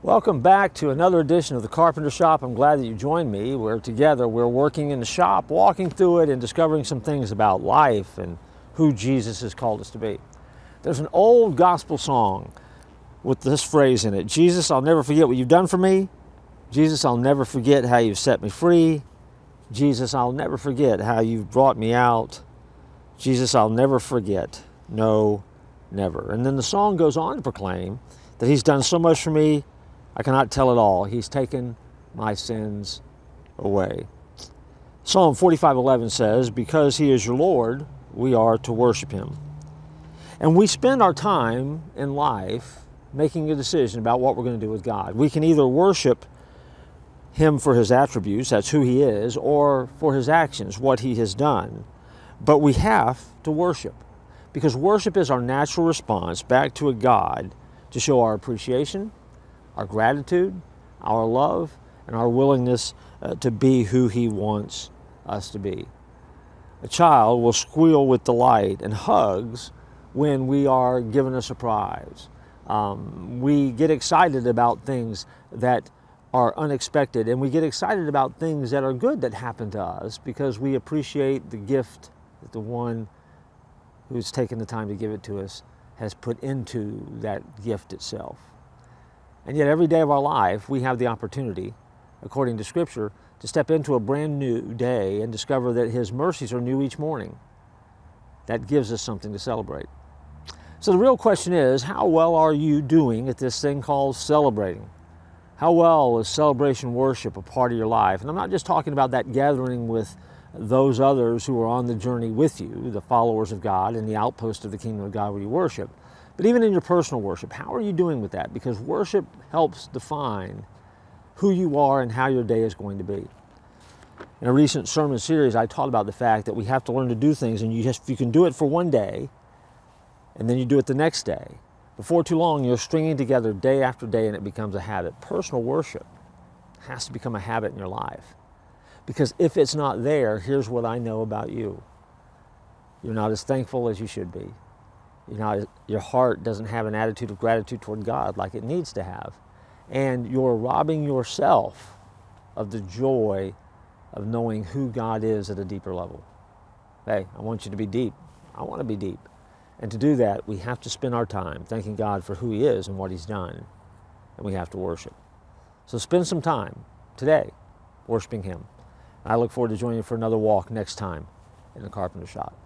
Welcome back to another edition of the Carpenter Shop. I'm glad that you joined me. We're together, we're working in the shop, walking through it and discovering some things about life and who Jesus has called us to be. There's an old gospel song with this phrase in it Jesus, I'll never forget what you've done for me. Jesus, I'll never forget how you've set me free. Jesus, I'll never forget how you've brought me out. Jesus, I'll never forget. No, never. And then the song goes on to proclaim that He's done so much for me I cannot tell it all. He's taken my sins away. Psalm 45:11 says, "Because he is your Lord, we are to worship him." And we spend our time in life making a decision about what we're going to do with God. We can either worship him for his attributes, that's who he is, or for his actions, what he has done. But we have to worship because worship is our natural response back to a God to show our appreciation, our gratitude, our love, and our willingness uh, to be who He wants us to be. A child will squeal with delight and hugs when we are given a surprise. Um, we get excited about things that are unexpected, and we get excited about things that are good that happen to us because we appreciate the gift that the one who's taken the time to give it to us has put into that gift itself. And yet, every day of our life, we have the opportunity, according to Scripture, to step into a brand new day and discover that His mercies are new each morning. That gives us something to celebrate. So, the real question is how well are you doing at this thing called celebrating? How well is celebration worship a part of your life? And I'm not just talking about that gathering with those others who are on the journey with you, the followers of God and the outpost of the kingdom of God where you worship. But even in your personal worship, how are you doing with that? Because worship helps define who you are and how your day is going to be. In a recent sermon series, I taught about the fact that we have to learn to do things, and you just you can do it for one day, and then you do it the next day. Before too long, you're stringing together day after day, and it becomes a habit. Personal worship has to become a habit in your life, because if it's not there, here's what I know about you: you're not as thankful as you should be you know, your heart doesn't have an attitude of gratitude toward God like it needs to have. And you're robbing yourself of the joy of knowing who God is at a deeper level. Hey, I want you to be deep. I want to be deep. And to do that, we have to spend our time thanking God for who He is and what He's done. And we have to worship. So spend some time today worshiping Him. I look forward to joining you for another walk next time in the Carpenter Shop.